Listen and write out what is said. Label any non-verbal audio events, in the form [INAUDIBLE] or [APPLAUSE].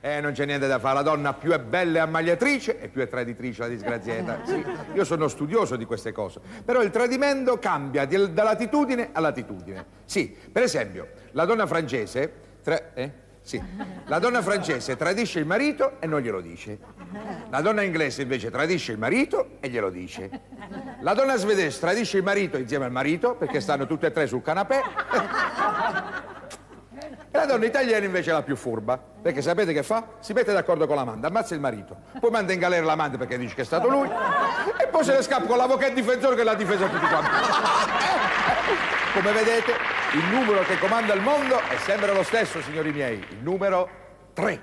Eh, non c'è niente da fare, la donna più è bella e ammagliatrice e più è traditrice la disgraziata. [LAUGHS] Sì, io sono studioso di queste cose. Però il tradimento cambia di- da latitudine a latitudine. Sì, per esempio, la donna francese... tra- eh? Sì. La donna francese tradisce il marito e non glielo dice. La donna inglese invece tradisce il marito e glielo dice. La donna svedese tradisce il marito insieme al marito perché stanno tutte e tre sul canapè. La donna italiana invece è la più furba, perché sapete che fa? Si mette d'accordo con l'amante, ammazza il marito, poi manda in galera l'amante perché dice che è stato lui, e poi se ne scappa con l'avvocato difensore che l'ha difesa tutti quanti. Come vedete, il numero che comanda il mondo è sempre lo stesso, signori miei, il numero 3.